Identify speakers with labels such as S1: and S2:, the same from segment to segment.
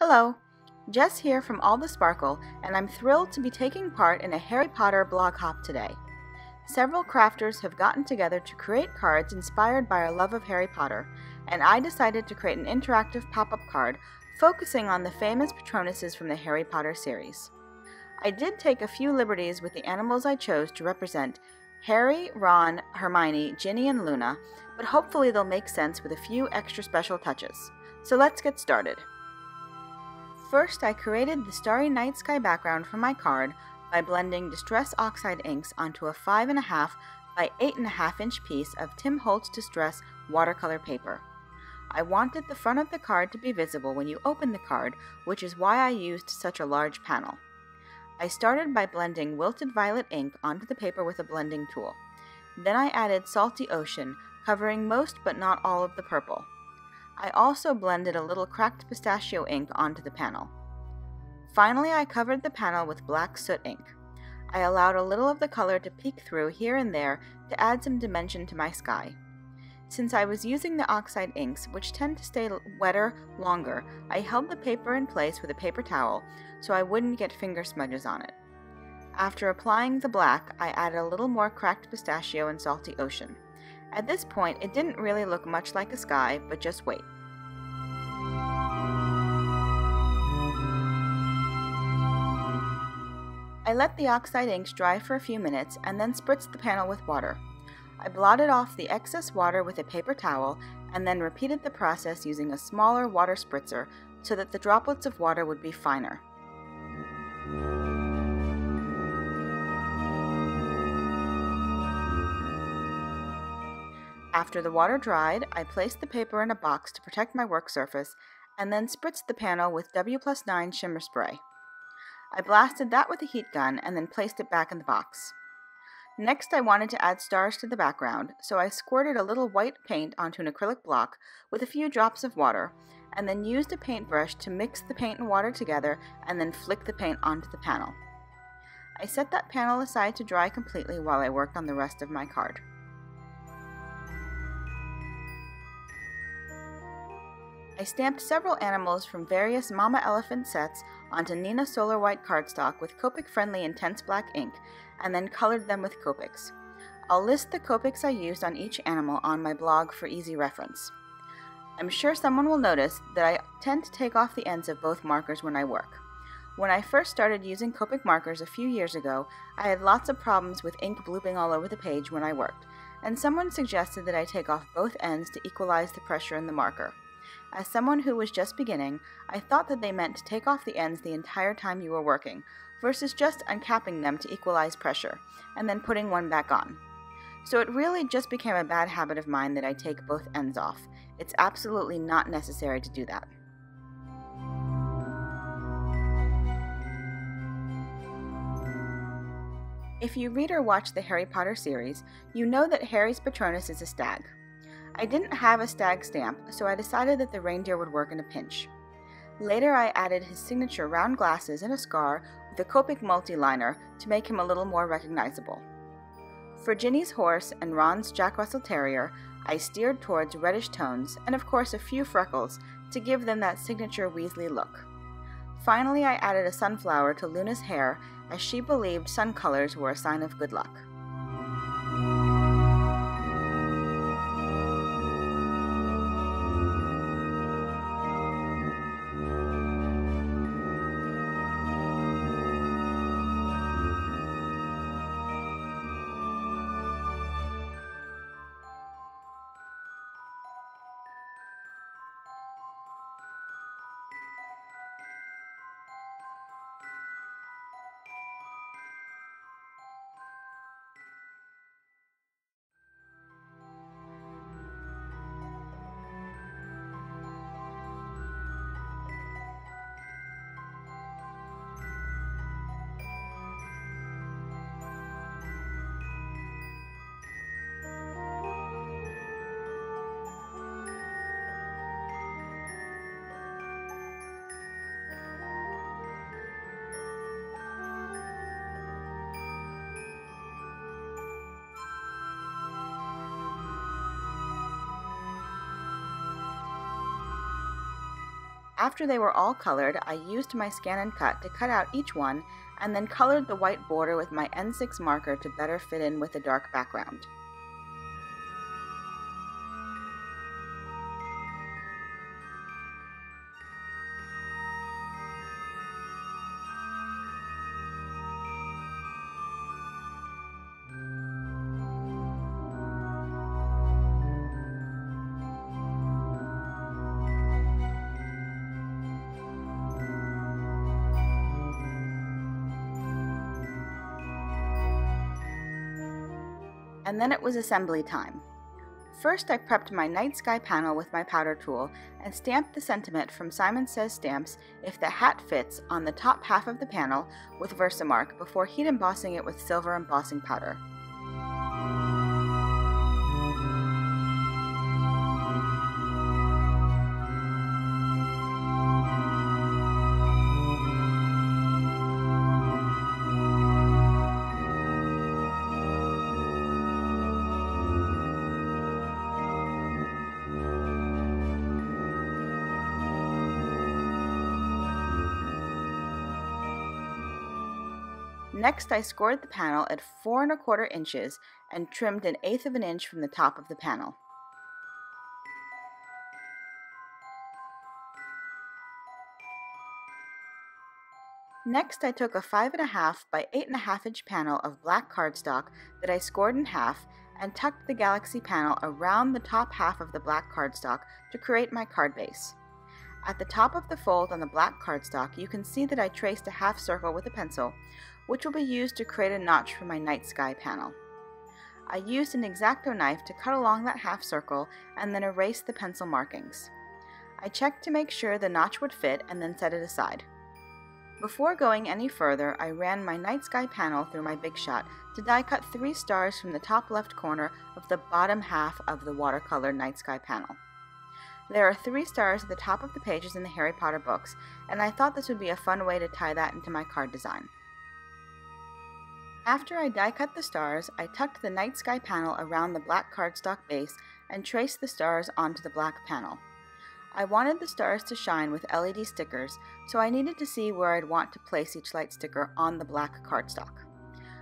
S1: Hello, Jess here from All the Sparkle, and I'm thrilled to be taking part in a Harry Potter blog hop today. Several crafters have gotten together to create cards inspired by our love of Harry Potter, and I decided to create an interactive pop up card focusing on the famous Patronuses from the Harry Potter series. I did take a few liberties with the animals I chose to represent Harry, Ron, Hermione, Ginny, and Luna, but hopefully they'll make sense with a few extra special touches. So let's get started. First, I created the Starry Night Sky background for my card by blending Distress Oxide inks onto a 5.5 by 8.5 inch piece of Tim Holtz Distress watercolor paper. I wanted the front of the card to be visible when you open the card, which is why I used such a large panel. I started by blending Wilted Violet ink onto the paper with a blending tool. Then I added Salty Ocean, covering most but not all of the purple. I also blended a little cracked pistachio ink onto the panel. Finally, I covered the panel with black soot ink. I allowed a little of the color to peek through here and there to add some dimension to my sky. Since I was using the oxide inks, which tend to stay wetter longer, I held the paper in place with a paper towel so I wouldn't get finger smudges on it. After applying the black, I added a little more cracked pistachio and salty ocean. At this point, it didn't really look much like a sky, but just wait. I let the oxide inks dry for a few minutes and then spritzed the panel with water. I blotted off the excess water with a paper towel and then repeated the process using a smaller water spritzer so that the droplets of water would be finer. After the water dried, I placed the paper in a box to protect my work surface and then spritzed the panel with W plus 9 shimmer spray. I blasted that with a heat gun and then placed it back in the box. Next, I wanted to add stars to the background, so I squirted a little white paint onto an acrylic block with a few drops of water, and then used a paintbrush to mix the paint and water together and then flick the paint onto the panel. I set that panel aside to dry completely while I worked on the rest of my card. I stamped several animals from various Mama Elephant sets onto Neenah Solar White cardstock with Copic friendly intense black ink and then colored them with Copics. I'll list the Copics I used on each animal on my blog for easy reference. I'm sure someone will notice that I tend to take off the ends of both markers when I work. When I first started using Copic markers a few years ago, I had lots of problems with ink blooping all over the page when I worked, and someone suggested that I take off both ends to equalize the pressure in the marker. As someone who was just beginning, I thought that they meant to take off the ends the entire time you were working, versus just uncapping them to equalize pressure, and then putting one back on. So it really just became a bad habit of mine that I take both ends off. It's absolutely not necessary to do that. If you read or watch the Harry Potter series, you know that Harry's Patronus is a stag. I didn't have a stag stamp, so I decided that the reindeer would work in a pinch. Later, I added his signature round glasses and a scar with a Copic multi-liner to make him a little more recognizable. For Ginny's horse and Ron's Jack Russell Terrier, I steered towards reddish tones and of course a few freckles to give them that signature Weasley look. Finally, I added a sunflower to Luna's hair as she believed sun colors were a sign of good luck. After they were all colored, I used my scan and cut to cut out each one and then colored the white border with my N6 marker to better fit in with the dark background. And then it was assembly time. First, I prepped my night sky panel with my powder tool and stamped the sentiment from Simon Says Stamps, If the Hat Fits, on the top half of the panel with Versamark before heat embossing it with silver embossing powder. Next, I scored the panel at 4 and a quarter inches and trimmed an eighth of an inch from the top of the panel. Next, I took a 5.5 by 8.5 inch panel of black cardstock that I scored in half and tucked the Galaxy panel around the top half of the black cardstock to create my card base. At the top of the fold on the black cardstock, you can see that I traced a half circle with a pencil, which will be used to create a notch for my night sky panel. I used an X-Acto knife to cut along that half circle and then erase the pencil markings. I checked to make sure the notch would fit and then set it aside. Before going any further, I ran my night sky panel through my Big Shot to die cut three stars from the top left corner of the bottom half of the watercolor night sky panel. There are three stars at the top of the pages in the Harry Potter books, and I thought this would be a fun way to tie that into my card design. After I die cut the stars, I tucked the night sky panel around the black cardstock base and traced the stars onto the black panel. I wanted the stars to shine with LED stickers, so I needed to see where I'd want to place each light sticker on the black cardstock.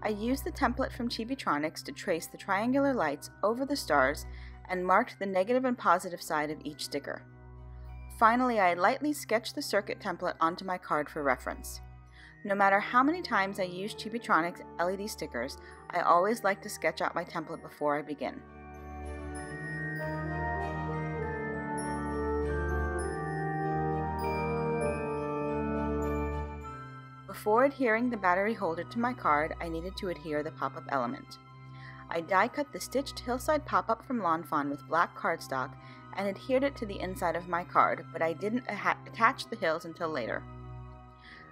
S1: I used the template from Chibitronics to trace the triangular lights over the stars and marked the negative and positive side of each sticker. Finally, I lightly sketched the circuit template onto my card for reference. No matter how many times I use Chibitronics LED stickers, I always like to sketch out my template before I begin. Before adhering the battery holder to my card, I needed to adhere the pop-up element. I die cut the stitched hillside pop-up from Lawn Fawn with black cardstock and adhered it to the inside of my card, but I didn't attach the hills until later.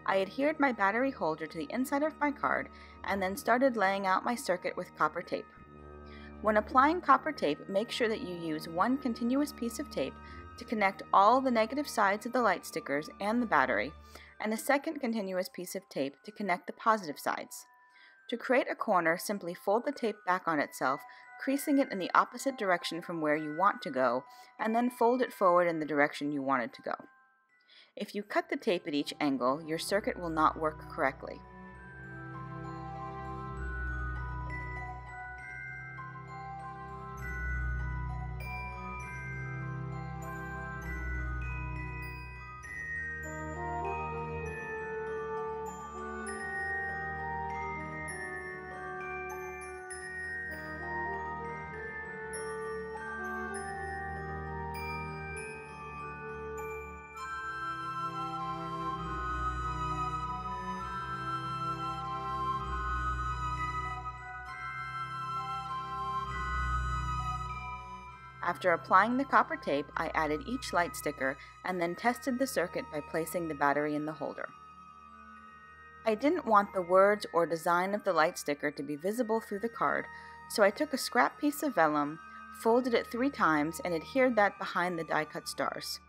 S1: I adhered my battery holder to the inside of my card and then started laying out my circuit with copper tape. When applying copper tape, make sure that you use one continuous piece of tape to connect all the negative sides of the light stickers and the battery, and a second continuous piece of tape to connect the positive sides. To create a corner, simply fold the tape back on itself, creasing it in the opposite direction from where you want to go, and then fold it forward in the direction you want it to go. If you cut the tape at each angle, your circuit will not work correctly. After applying the copper tape, I added each light sticker and then tested the circuit by placing the battery in the holder. I didn't want the words or design of the light sticker to be visible through the card, so I took a scrap piece of vellum, folded it three times, and adhered that behind the die cut stars.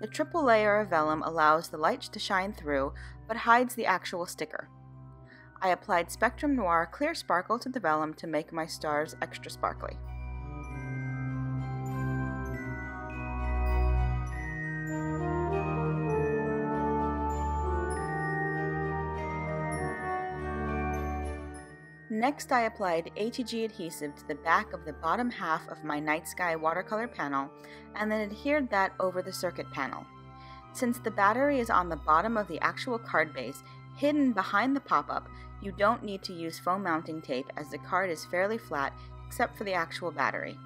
S1: The triple layer of vellum allows the light to shine through, but hides the actual sticker. I applied Spectrum Noir clear sparkle to the vellum to make my stars extra sparkly. Next, I applied ATG adhesive to the back of the bottom half of my Night Sky watercolor panel and then adhered that over the circuit panel. Since the battery is on the bottom of the actual card base, hidden behind the pop-up, you don't need to use foam mounting tape as the card is fairly flat except for the actual battery.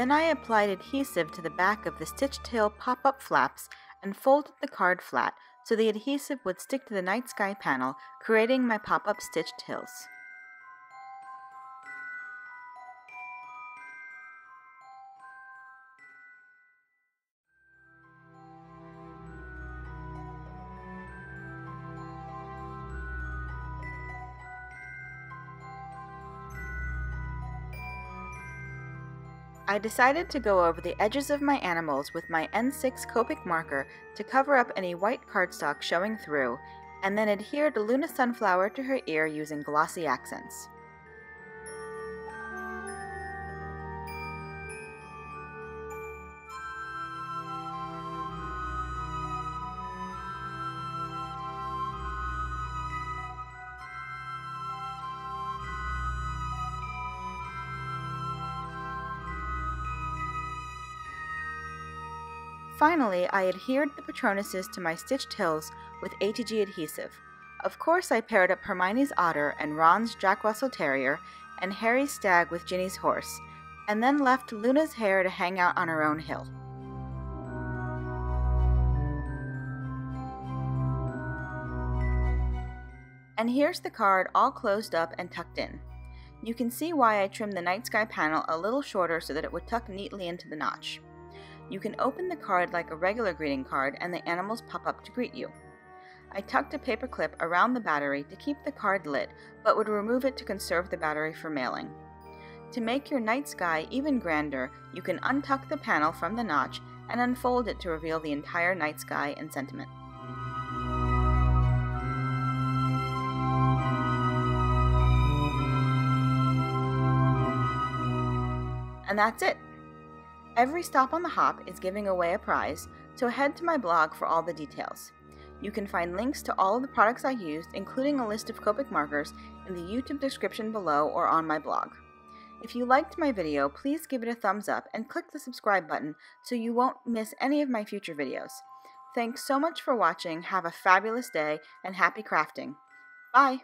S1: Then I applied adhesive to the back of the stitched hill pop-up flaps and folded the card flat so the adhesive would stick to the night sky panel, creating my pop-up stitched hills. I decided to go over the edges of my animals with my N6 Copic marker to cover up any white cardstock showing through, and then adhered Luna Sunflower to her ear using glossy accents. Finally, I adhered the Patronuses to my stitched hills with ATG adhesive. Of course, I paired up Hermione's otter and Ron's Jack Russell Terrier and Harry's stag with Ginny's horse, and then left Luna's hare to hang out on her own hill. And here's the card all closed up and tucked in. You can see why I trimmed the night sky panel a little shorter so that it would tuck neatly into the notch. You can open the card like a regular greeting card and the animals pop up to greet you. I tucked a paper clip around the battery to keep the card lit, but would remove it to conserve the battery for mailing. To make your night sky even grander, you can untuck the panel from the notch and unfold it to reveal the entire night sky and sentiment. And that's it. Every stop on the hop is giving away a prize, so head to my blog for all the details. You can find links to all of the products I used, including a list of Copic markers, in the YouTube description below or on my blog. If you liked my video, please give it a thumbs up and click the subscribe button so you won't miss any of my future videos. Thanks so much for watching, have a fabulous day, and happy crafting. Bye!